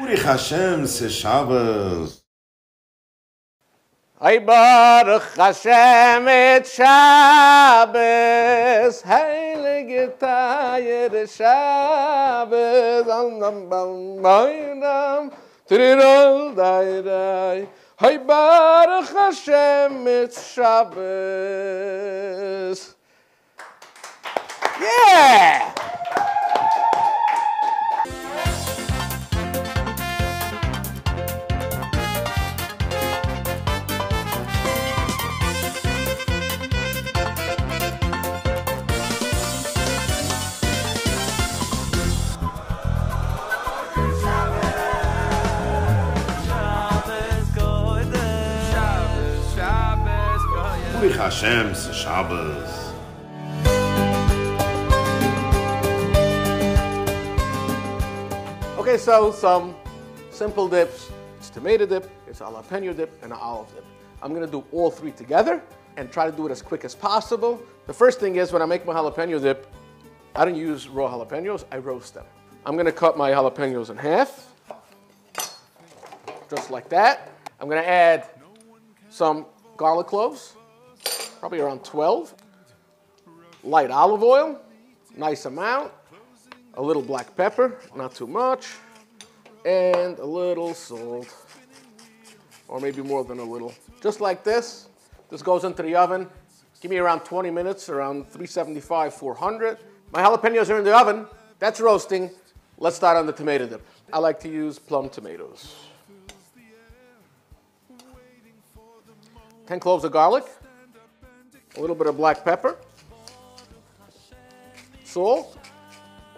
Uri Hashem se Shabbos. Hey Baruch Hashem et Shabbos, Heilige Taie de Shabbos, Andam bal moinam, Trirol dai dai, Hey Baruch Hashem et Shabbos. Yeah! Urich Hashem, c'est Shabbos. Okay, so some simple dips. It's tomato dip, it's jalapeno dip, and an olive dip. I'm gonna do all three together and try to do it as quick as possible. The first thing is when I make my jalapeno dip, I don't use raw jalapenos, I roast them. I'm gonna cut my jalapenos in half, just like that. I'm gonna add some garlic cloves, probably around 12. Light olive oil, nice amount a little black pepper, not too much, and a little salt, or maybe more than a little. Just like this. This goes into the oven. Give me around 20 minutes, around 375, 400. My jalapenos are in the oven. That's roasting. Let's start on the tomato dip. I like to use plum tomatoes. 10 cloves of garlic, a little bit of black pepper, salt,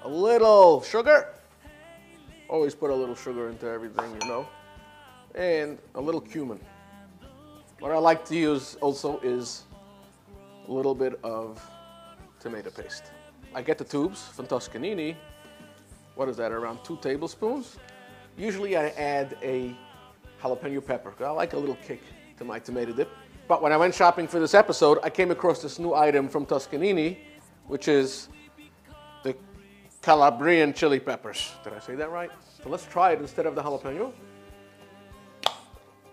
a little sugar. Always put a little sugar into everything, you know. And a little cumin. What I like to use also is a little bit of tomato paste. I get the tubes from Tuscanini. What is that, around two tablespoons? Usually I add a jalapeno pepper. I like a little kick to my tomato dip. But when I went shopping for this episode, I came across this new item from Tuscanini, which is the Calabrian chili peppers. Did I say that right? So let's try it instead of the jalapeno.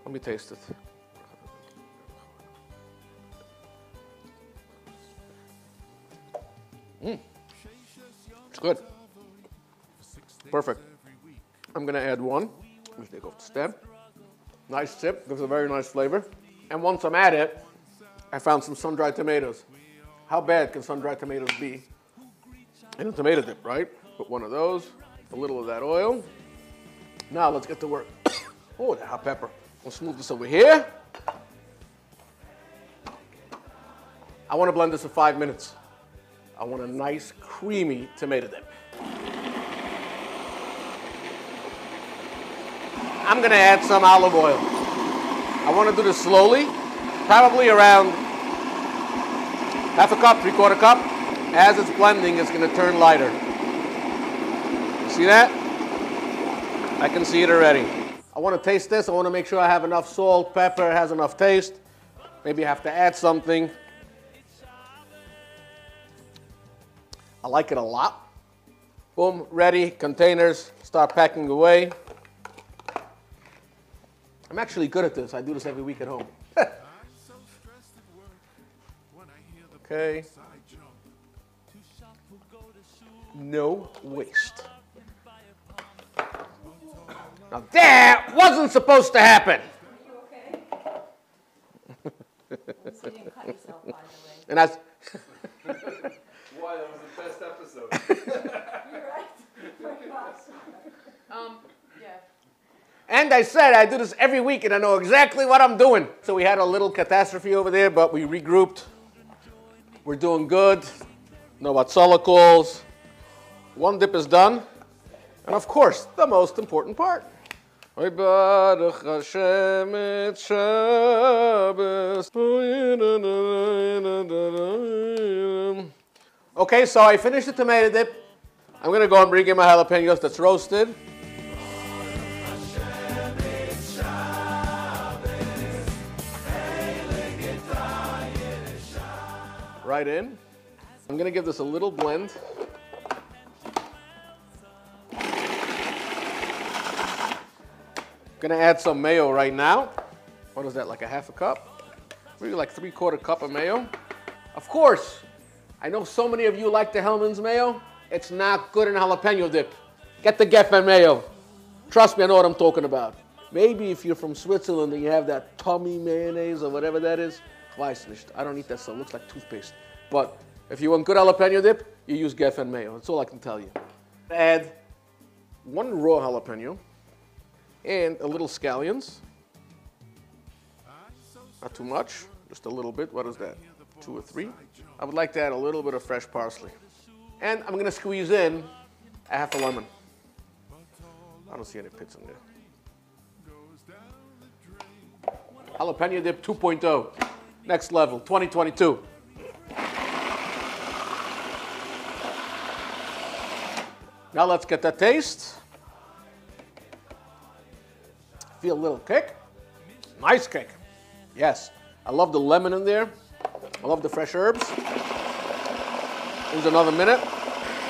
Let me taste it. Mmm. It's good. Perfect. I'm gonna add one. Let me take off the stem. Nice tip, gives a very nice flavor. And once I'm at it, I found some sun-dried tomatoes. How bad can sun-dried tomatoes be? in a tomato dip, right? Put one of those, a little of that oil. Now let's get to work. oh, the hot pepper. Let's move this over here. I want to blend this for five minutes. I want a nice, creamy tomato dip. I'm to add some olive oil. I want to do this slowly, probably around half a cup, three quarter cup. As it's blending, it's going to turn lighter. See that? I can see it already. I want to taste this. I want to make sure I have enough salt, pepper, has enough taste. Maybe I have to add something. I like it a lot. Boom, ready, containers, start packing away. I'm actually good at this. I do this every week at home. okay. No waste. Now that wasn't supposed to happen. and I. Why? That was the best episode. Um, yeah. And I said I do this every week and I know exactly what I'm doing. So we had a little catastrophe over there, but we regrouped. We're doing good. No Watsala calls. One dip is done. And of course, the most important part. Baruch Hashem et Shabbos. Okay, so I finished the tomato dip. I'm gonna go and bring in my jalapenos that's roasted. Right in. I'm gonna give this a little blend. Gonna add some mayo right now. What is that, like a half a cup? Maybe like three quarter cup of mayo. Of course, I know so many of you like the Hellmann's mayo. It's not good in jalapeno dip. Get the Geffen mayo. Trust me, I know what I'm talking about. Maybe if you're from Switzerland and you have that Thomy mayonnaise or whatever that is, weiß nicht. I don't eat that stuff. It looks like toothpaste. But if you want good jalapeno dip, you use Geffen mayo. That's all I can tell you. Add one raw jalapeno and a little scallions. Not too much, just a little bit. What is that? Two or three? I would like to add a little bit of fresh parsley. And I'm gonna squeeze in a half a lemon. I don't see any pits in there. Jalapeno dip 2.0. Next level, 2022. Now let's get that taste. Feel a little kick. Nice kick. Yes. I love the lemon in there. I love the fresh herbs. Here's another minute.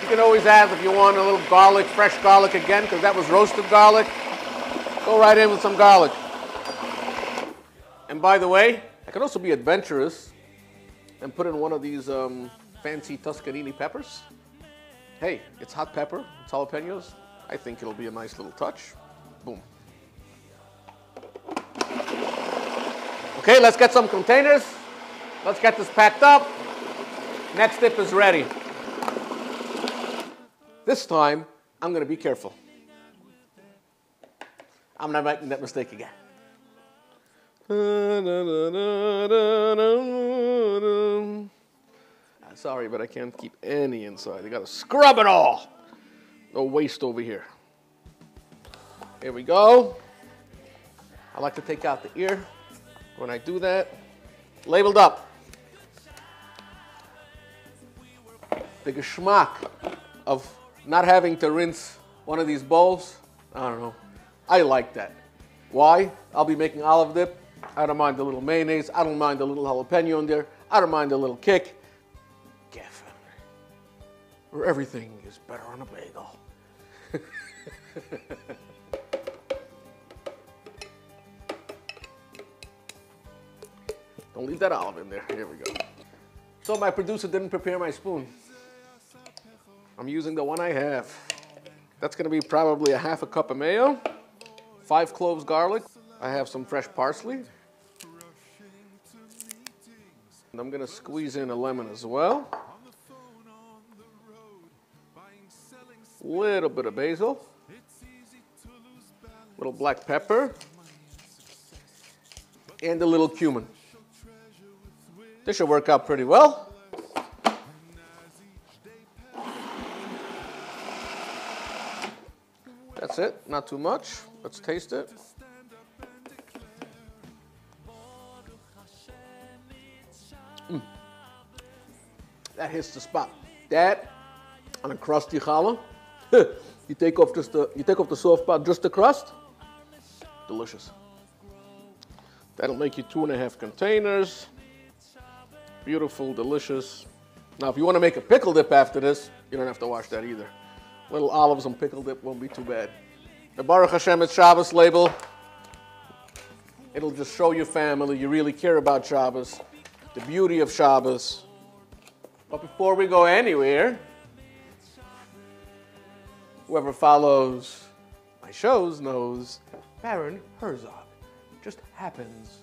You can always add, if you want, a little garlic, fresh garlic again, because that was roasted garlic. Go right in with some garlic. And by the way, I can also be adventurous and put in one of these um, fancy Tuscanini peppers. Hey, it's hot pepper, it's jalapenos. I think it'll be a nice little touch. Boom. Okay, let's get some containers. Let's get this packed up. Next dip is ready. This time, I'm going to be careful. I'm not making that mistake again. Sorry, but I can't keep any inside. I got to scrub it all. No waste over here. Here we go. I like to take out the ear when I do that. Labeled up. The geschmack of not having to rinse one of these bowls, I don't know. I like that. Why? I'll be making olive dip. I don't mind a little mayonnaise. I don't mind a little jalapeno in there. I don't mind a little kick. Where everything is better on a bagel. Don't leave that olive in there. Here we go. So my producer didn't prepare my spoon. I'm using the one I have. That's gonna be probably a half a cup of mayo, five cloves garlic. I have some fresh parsley. And I'm gonna squeeze in a lemon as well. Little bit of basil. Little black pepper. And a little cumin. This should work out pretty well. That's it, not too much. Let's taste it. Mm. That hits the spot. That on a crusty challah. you take off just the you take off the soft part, just the crust. Delicious. That'll make you two and a half containers. Beautiful, delicious. Now, if you want to make a pickle dip after this, you don't have to wash that either. Little olives and pickle dip won't be too bad. The Baruch Hashem it's Shabbos label. It'll just show your family you really care about Shabbos, the beauty of Shabbos. But before we go anywhere, whoever follows my shows knows Baron Herzog just happens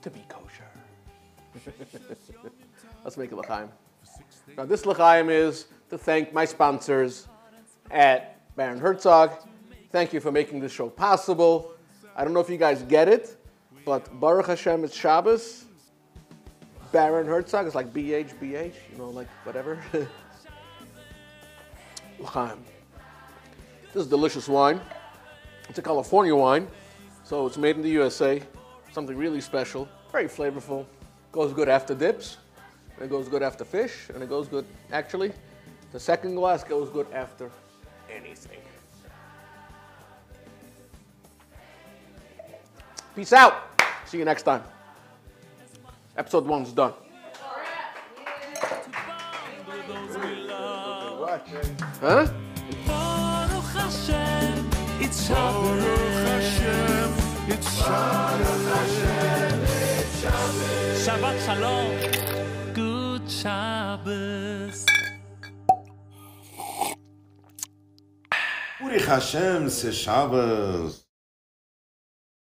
to be kosher. Let's make a l'chaim. Now this l'chaim is to thank my sponsors at Baron Herzog. Thank you for making this show possible. I don't know if you guys get it, but Baruch Hashem it's Shabbos. Baron Herzog is like BH, BH, you know, like whatever. l'chaim. This is delicious wine. It's a California wine, so it's made in the USA. Something really special, very flavorful. Goes good after dips, and it goes good after fish, and it goes good, actually, the second glass goes good after anything. Peace out. See you next time. Episode one's done. Huh? It's Hashem, it's Shabbat. Shabbat Shalom. Good Shabbos. Uri Hashem, c'est Shabbos.